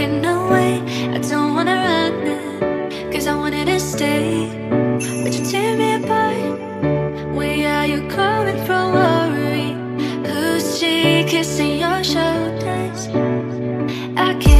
walking away I don't wanna run now Cause I wanted to stay But you tear me apart Where are you coming from, worry? Who's she kissing your shoulders? I can't